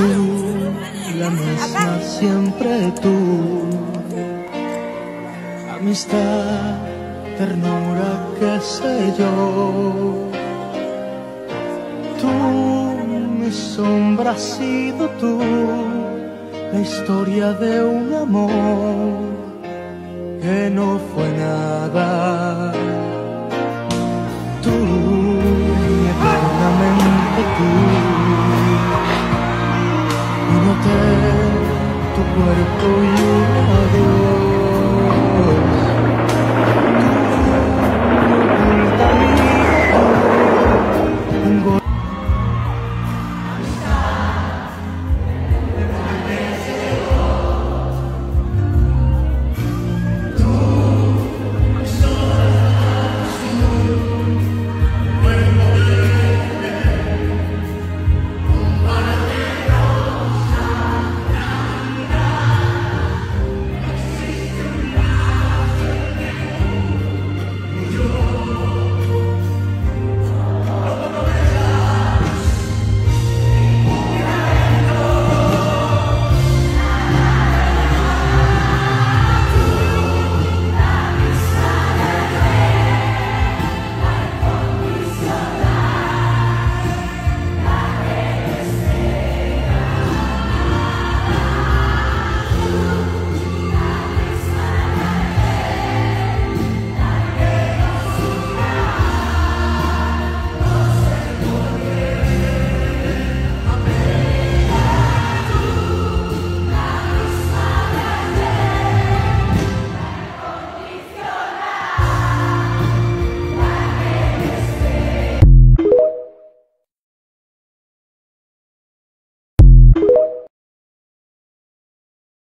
tú, la misma siempre tú. Amistad, ternura, qué sé yo. Tú, mi sombra has sido tú, la historia de un amor que no fue nada. の手と歩こうよ